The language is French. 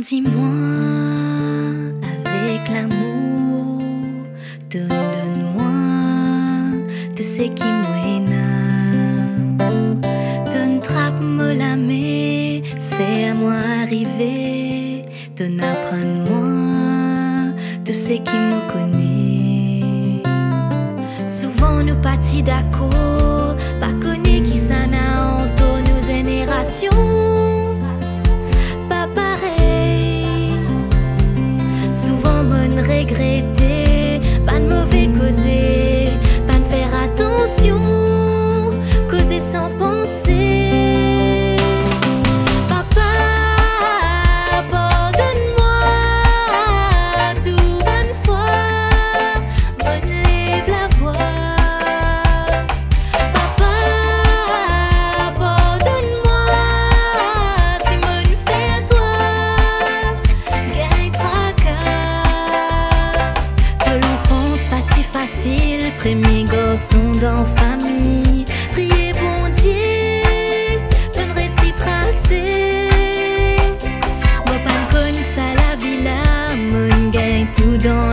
Grandis-moi avec l'amour. Donne, donne-moi tout ce qui m'ouéna. Donne, trappe-moi la main, fais-moi arriver. Donne, apprends-moi tout ce qui me connaît. Souvent nous partis d'accord. regretter. gone.